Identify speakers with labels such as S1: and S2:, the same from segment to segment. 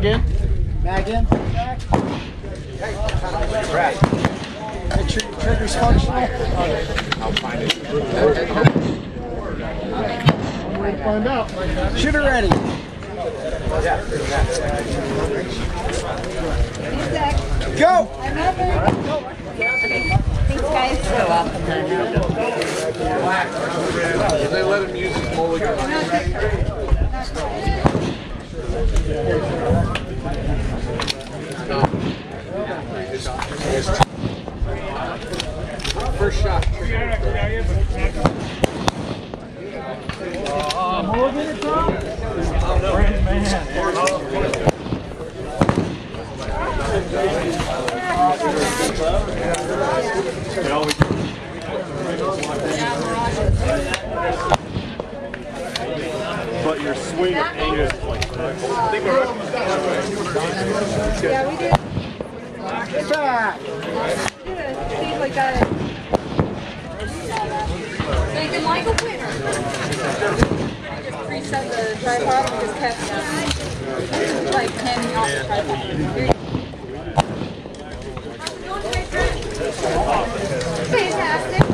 S1: Mag in?
S2: Mag in? Make sure your trigger's functional.
S1: I'll find it. We're going to find out.
S2: Shooter ready. Go! Okay.
S3: Thanks, guys. So welcome.
S1: First shot.
S4: But your swing of anger is like
S3: Yeah, we did.
S2: Attack!
S3: We did a thing like that. Like the Michael Whitmer. Just preset the tripod and just kept like handing off the tripod. Fantastic.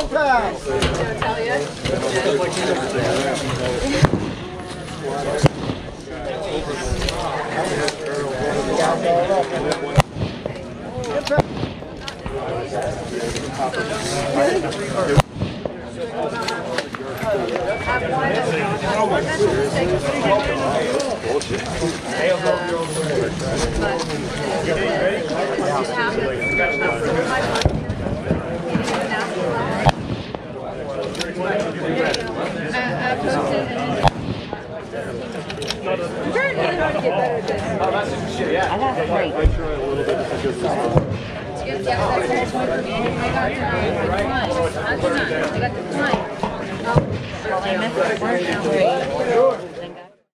S2: Impact!
S3: Did I tell you? I'm trying really hard to get better at this.
S5: I got three.
S3: Yeah, that's the first one for me. I got nine. Not the nine. I got the.
S5: Well, I missed the three.